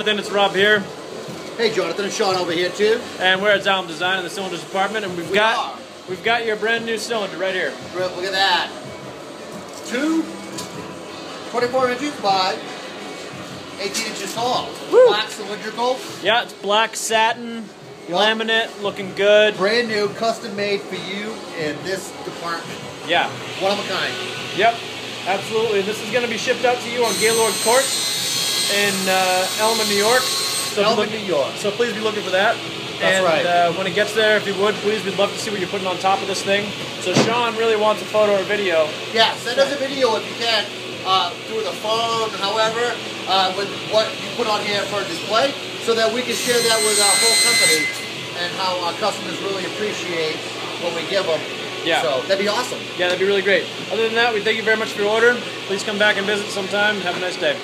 Jonathan, it's Rob here, Hey, Jonathan and Sean over here too. and we're at Xylem Design in the cylinders department, and we've We got are. we've got your brand new cylinder right here. Look look at that. Two 24 inches by 18 inches tall. Woo. Black cylindrical, Yeah, it's black satin, Yup. laminate, looking good. brand new, custom made for you in this department. Yeah, One of a kind. yep, absolutely. This is going to be shipped out to you on Gaylord Court in uh, Elma, New York. So Elma, look- New York. So please be looking for that. That's and right. uh, when it gets there, if you would, please, we'd love to see what you're putting on top of this thing. So Sean really wants a photo or video. Yeah, send us a video if you can, uh, through the phone, however, uh, with what you put on here for display, so that we can share that with our whole company and how our customers really appreciate what we give them. Yeah. So that'd be awesome. Yeah, that'd be really great. Other than that, we thank you very much for your order. Please come back and visit sometime. Have a nice day.